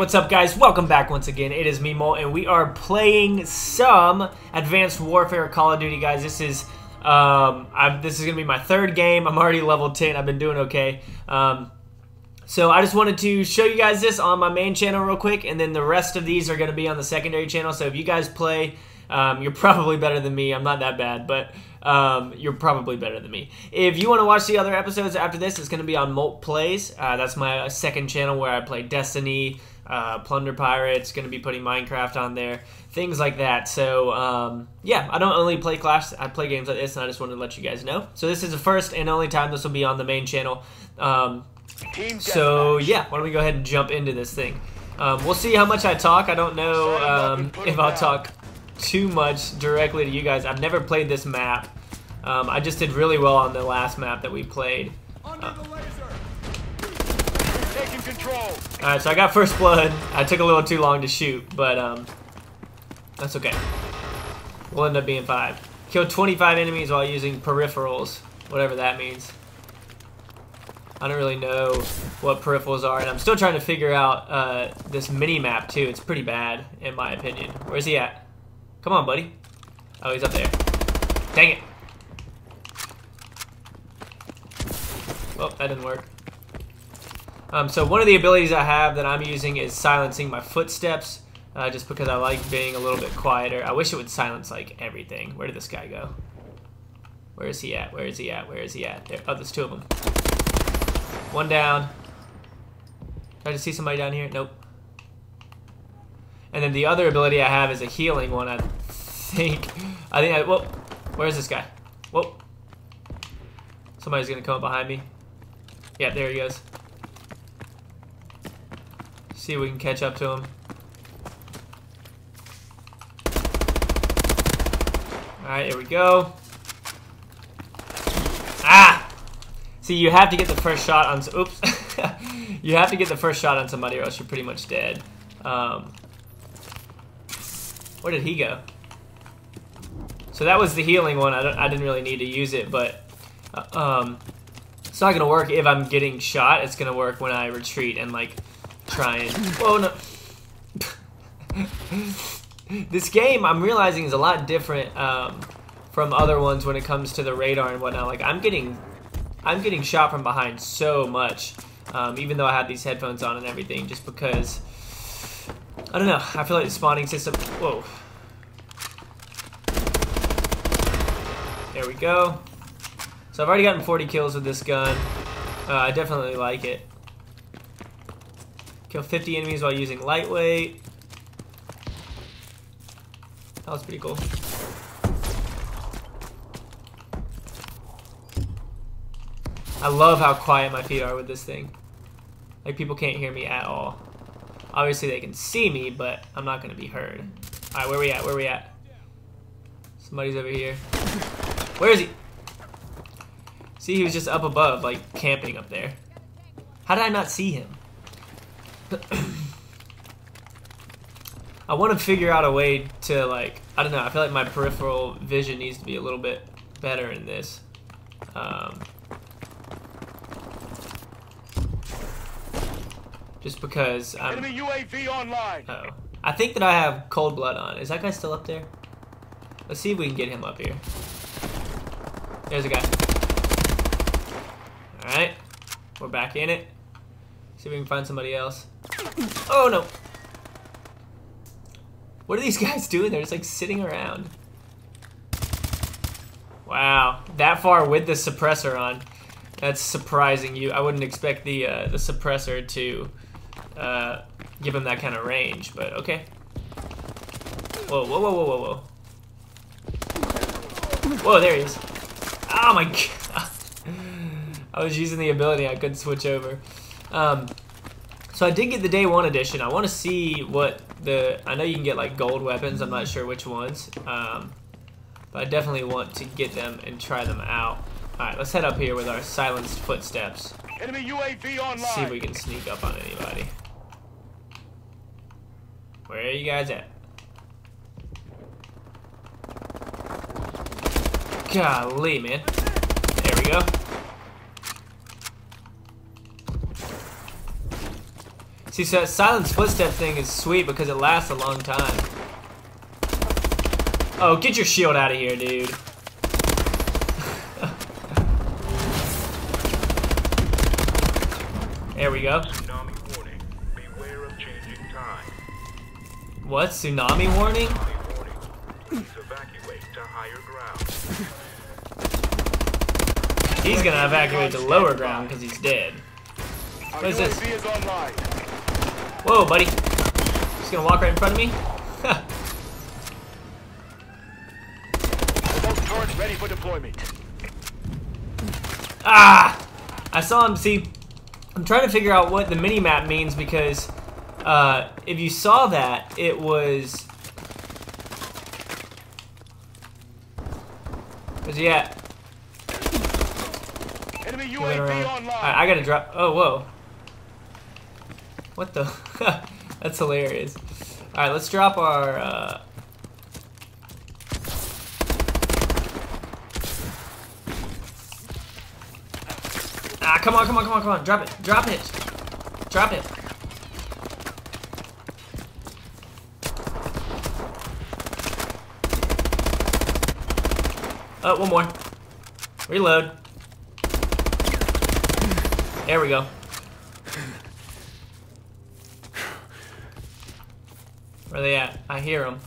what's up guys? Welcome back once again. It is me, Molt, and we are playing some Advanced Warfare Call of Duty, guys. This is um, I'm, this is going to be my third game. I'm already level 10. I've been doing okay. Um, so I just wanted to show you guys this on my main channel real quick, and then the rest of these are going to be on the secondary channel. So if you guys play, um, you're probably better than me. I'm not that bad, but um, you're probably better than me. If you want to watch the other episodes after this, it's going to be on Molt Plays. Uh, that's my second channel where I play Destiny, uh, Plunder Pirates, going to be putting Minecraft on there, things like that. So, um, yeah, I don't only play Clash, I play games like this, and I just wanted to let you guys know. So, this is the first and only time this will be on the main channel. Um, so, yeah, why don't we go ahead and jump into this thing? Um, we'll see how much I talk. I don't know um, if I'll talk too much directly to you guys. I've never played this map. Um, I just did really well on the last map that we played. Uh, Alright, so I got first blood. I took a little too long to shoot, but um, that's okay. We'll end up being five. Killed 25 enemies while using peripherals, whatever that means. I don't really know what peripherals are, and I'm still trying to figure out uh, this mini-map, too. It's pretty bad, in my opinion. Where's he at? Come on, buddy. Oh, he's up there. Dang it. Well, that didn't work. Um, so one of the abilities I have that I'm using is silencing my footsteps, uh, just because I like being a little bit quieter. I wish it would silence like everything. Where did this guy go? Where is he at? Where is he at? Where is he at? There. Oh, there's two of them. One down. Try to see somebody down here. Nope. And then the other ability I have is a healing one. I think. I think. I, whoa. Where's this guy? Whoa. Somebody's gonna come up behind me. Yeah, there he goes. See if we can catch up to him. Alright, here we go. Ah! See, you have to get the first shot on... Oops. you have to get the first shot on somebody or else you're pretty much dead. Um, where did he go? So that was the healing one. I, don't, I didn't really need to use it, but... Uh, um, it's not going to work if I'm getting shot. It's going to work when I retreat and, like, try and... Whoa, no. this game, I'm realizing, is a lot different um, from other ones when it comes to the radar and whatnot. Like, I'm getting... I'm getting shot from behind so much, um, even though I have these headphones on and everything, just because... I don't know. I feel like the spawning system... Whoa. There we go. So I've already gotten 40 kills with this gun. Uh, I definitely like it. Kill 50 enemies while using lightweight. That was pretty cool. I love how quiet my feet are with this thing. Like, people can't hear me at all. Obviously, they can see me, but I'm not going to be heard. Alright, where we at? Where we at? Somebody's over here. Where is he? See, he was just up above, like, camping up there. How did I not see him? I want to figure out a way to, like, I don't know, I feel like my peripheral vision needs to be a little bit better in this. Um, just because I'm... Enemy UAV online. Uh oh I think that I have cold blood on. Is that guy still up there? Let's see if we can get him up here. There's a guy. Alright. We're back in it. See if we can find somebody else. Oh no! What are these guys doing? They're just like sitting around. Wow, that far with the suppressor on. That's surprising you. I wouldn't expect the uh, the suppressor to uh, give him that kind of range, but okay. Whoa, whoa, whoa, whoa, whoa, whoa. Whoa, there he is. Oh my god. I was using the ability, I couldn't switch over. Um, so I did get the day one edition. I want to see what the, I know you can get like gold weapons, I'm not sure which ones. Um, but I definitely want to get them and try them out. Alright, let's head up here with our silenced footsteps. Enemy UAV online. See if we can sneak up on anybody. Where are you guys at? Golly, man. There we go. See, so that silent split thing is sweet because it lasts a long time. Oh, get your shield out of here, dude. there we go. Tsunami warning. Beware of changing time. What? Tsunami warning? Tsunami warning. Please evacuate to higher ground. He's gonna evacuate to lower ground because he's dead. What is this? UAV is online. Whoa, buddy. Just gonna walk right in front of me? Remote turret ready for deployment. ah! I saw him, see, I'm trying to figure out what the mini-map means because uh, if you saw that, it was... Where's he at? Enemy UAV online. Alright, I gotta drop. Oh, whoa. What the? That's hilarious. Alright, let's drop our. Uh... Ah, come on, come on, come on, come on. Drop it. Drop it. Drop it. Oh, one more. Reload. There we go. Where they at? I hear them.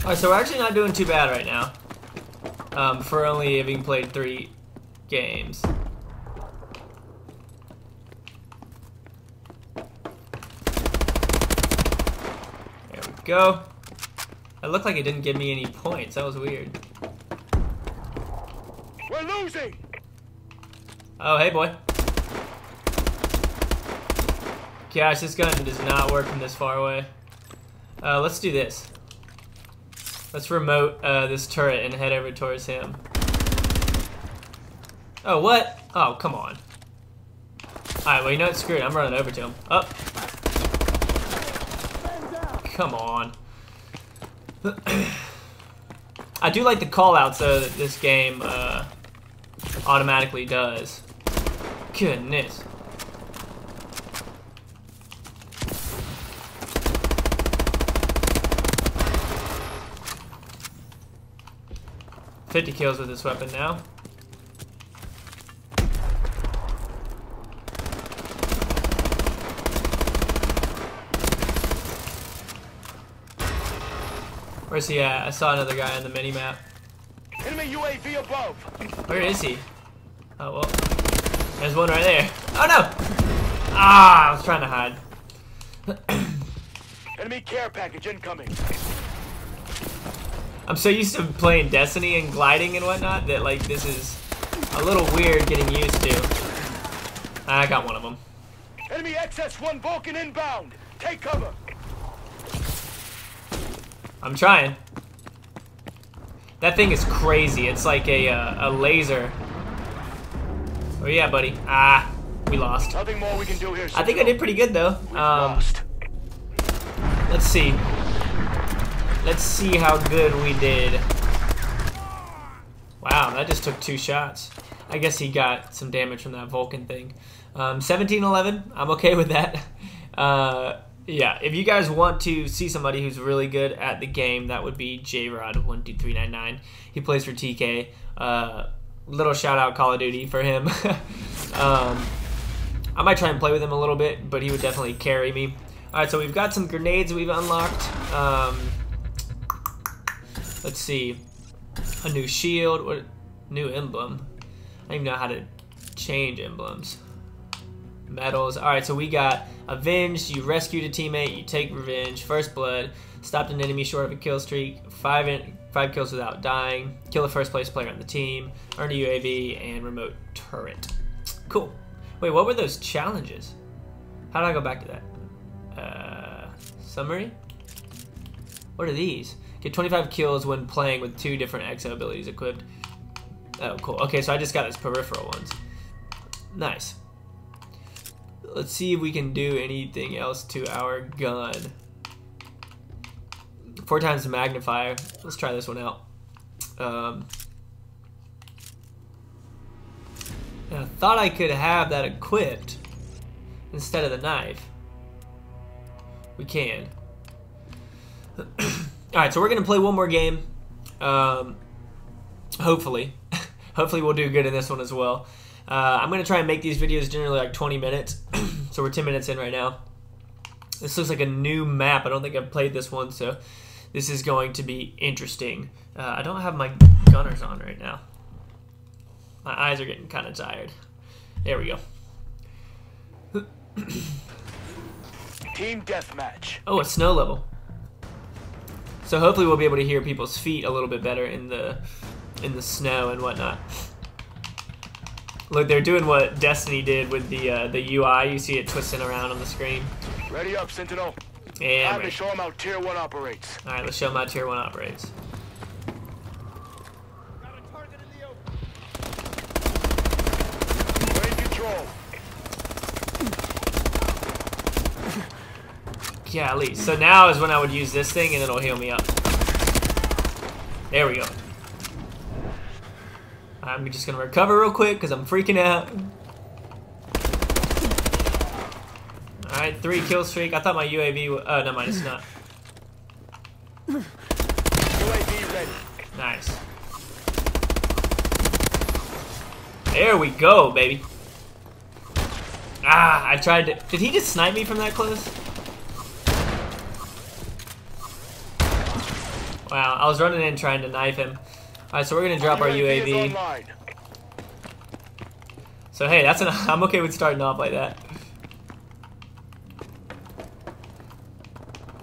Alright, so we're actually not doing too bad right now. Um, for only having played three games. There we go. It looked like it didn't give me any points. That was weird. We're losing. Oh, hey, boy. Gosh, this gun does not work from this far away. Uh, let's do this. Let's remote uh, this turret and head over towards him. Oh, what? Oh, come on. Alright, well, you know what? Screw it. I'm running over to him. Up. Come on. I do like the callouts, though, that this game uh, automatically does. Goodness. Fifty kills with this weapon now. Where's he at? I saw another guy on the mini map. Enemy UAV above. Where is he? Oh well. There's one right there. Oh no! Ah, I was trying to hide. Enemy care package incoming. I'm so used to playing Destiny and gliding and whatnot that like this is a little weird getting used to. I got one of them. Enemy XS-1 Vulcan inbound. Take cover. I'm trying. That thing is crazy. It's like a uh, a laser. Oh yeah, buddy. Ah, we lost. Nothing more we can do here. I think I did pretty good though. Um, lost. let's see. Let's see how good we did. Wow, that just took two shots. I guess he got some damage from that Vulcan thing. Um, 17-11, I'm okay with that. Uh, yeah, if you guys want to see somebody who's really good at the game, that would be JRod12399. He plays for TK. Uh, little shout out Call of Duty for him. um, I might try and play with him a little bit, but he would definitely carry me. All right, so we've got some grenades we've unlocked. Um, let's see, a new shield, what new emblem? I don't even know how to change emblems. Medals. All right, so we got avenged. You rescued a teammate. You take revenge. First blood. Stopped an enemy short of a kill streak. Five in, five kills without dying. Kill the first place player on the team. Earn a UAV and remote turret. Cool. Wait, what were those challenges? How do I go back to that? Uh, summary. What are these? Get 25 kills when playing with two different exo abilities equipped. Oh, cool. Okay, so I just got his peripheral ones. Nice. Let's see if we can do anything else to our gun. Four times the magnifier. Let's try this one out. Um, I thought I could have that equipped instead of the knife. We can. Alright, so we're going to play one more game. Um, hopefully. hopefully we'll do good in this one as well. Uh, I'm going to try and make these videos generally like 20 minutes. so we're 10 minutes in right now. This looks like a new map. I don't think I've played this one, so this is going to be interesting. Uh, I don't have my Gunnars on right now. My eyes are getting kind of tired. There we go. Team deathmatch. Oh, a snow level. So hopefully we'll be able to hear people's feet a little bit better in the in the snow and whatnot. Look, they're doing what Destiny did with the uh, the UI. You see it twisting around on the screen. Ready up, Sentinel. Yeah, I'm Time to show them how Tier 1 operates. All right, let's show them how Tier One operates. We're in control. Golly. So now is when I would use this thing and it'll heal me up. There we go. I'm just gonna recover real quick because I'm freaking out. Alright, three kill streak. I thought my UAV w- Oh, no, mind, it's not. UAV ready. Nice. There we go, baby. Ah, I tried to. Did he just snipe me from that close? Wow, I was running in trying to knife him. Alright, so we're gonna drop our UAV. So hey, that's an. I'm okay with starting off like that.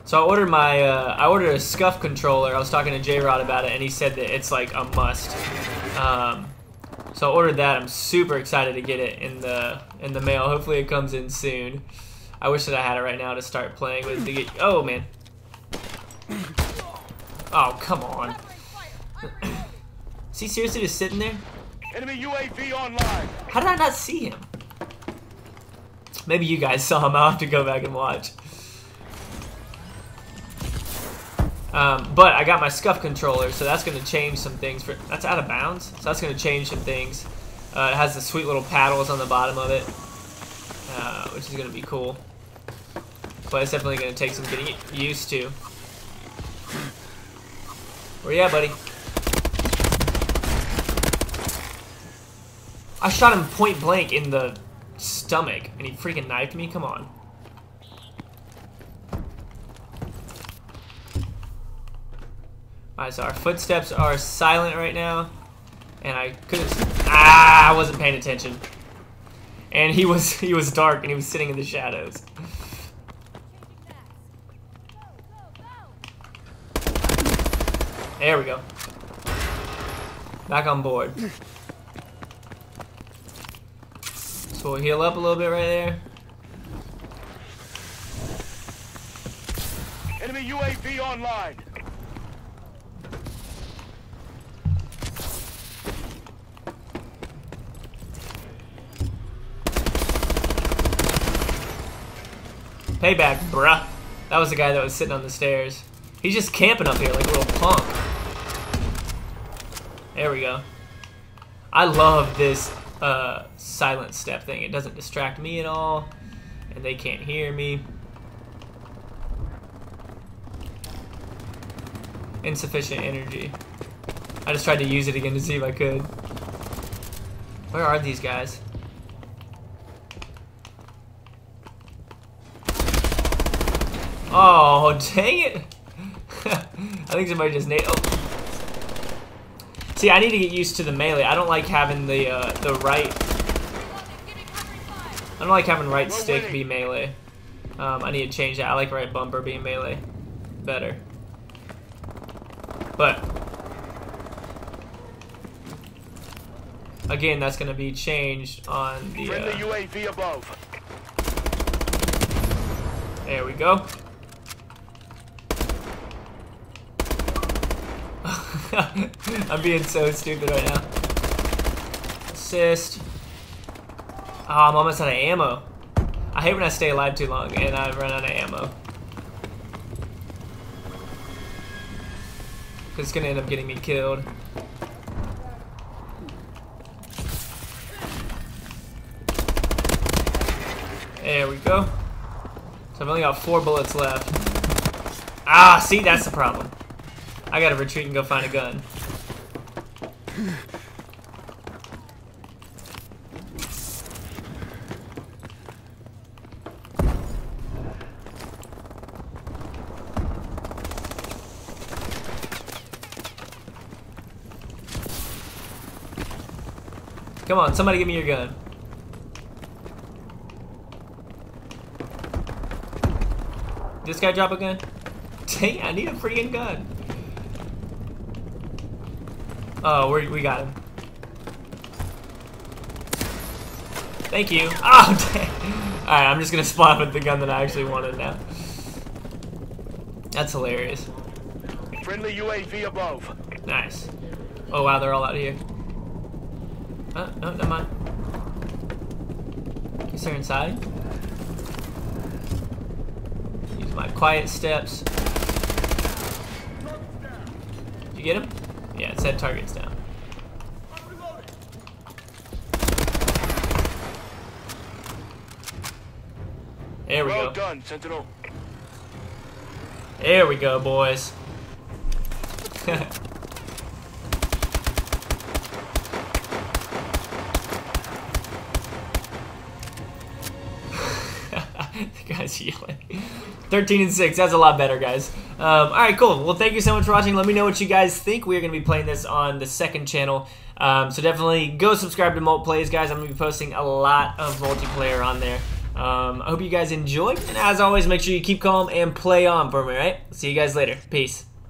So I ordered my. Uh, I ordered a SCUF controller. I was talking to J Rod about it, and he said that it's like a must. Um, so I ordered that. I'm super excited to get it in the in the mail. Hopefully it comes in soon. I wish that I had it right now to start playing with. To get, oh man. Oh come on. Is he seriously just sitting there? Enemy UAV online. How did I not see him? Maybe you guys saw him. I'll have to go back and watch. Um, but I got my SCUF controller, so that's going to change some things. For That's out of bounds, so that's going to change some things. Uh, it has the sweet little paddles on the bottom of it, uh, which is going to be cool. But it's definitely going to take some getting used to. Where you at, buddy? I shot him point blank in the stomach, and he freaking knifed me. Come on. Alright, so our footsteps are silent right now, and I couldn't... Ah, I wasn't paying attention. And he was he was dark, and he was sitting in the shadows. There we go. Back on board. So we'll heal up a little bit right there. Enemy UAV online. Payback, bruh. That was the guy that was sitting on the stairs. He's just camping up here like a little punk. There we go. I love this uh, silent step thing. It doesn't distract me at all, and they can't hear me. Insufficient energy. I just tried to use it again to see if I could. Where are these guys? Oh, dang it. I think somebody just nailed. Oh. See, I need to get used to the melee. I don't like having the uh, the right. I don't like having right stick be melee. Um, I need to change that. I like right bumper being melee better. But again, that's gonna be changed on the. Uh, UAV above. there we go. I'm being so stupid right now. Assist. Oh, I'm almost out of ammo. I hate when I stay alive too long and I run out of ammo. Because it's to end up getting me killed. There we go. So I've only got four bullets left. Ah, see, that's the problem. I gotta retreat and go find a gun. Come on, somebody give me your gun. This guy drop a gun? Dang, I need a freaking gun. Oh, we we got him. Thank you. Oh, dang. Alright, I'm just gonna spawn with the gun that I actually wanted now. That's hilarious. Friendly UAV above. Nice. Oh wow, they're all out here. Oh, no, never mind. Guess they're inside. Use my quiet steps. Did you get him? Yeah, it said targets down. There we Well go. done, Sentinel. There we go, boys. the guy's yelling. 13 and 6. That's a lot better, guys. Um, all right, cool. Well, thank you so much for watching. Let me know what you guys think. We are going to be playing this on the second channel. Um, so definitely go subscribe to Molt Plays, guys. I'm going to be posting a lot of multiplayer on there. Um, I hope you guys enjoyed. And as always, make sure you keep calm and play on for me, all right? See you guys later. Peace.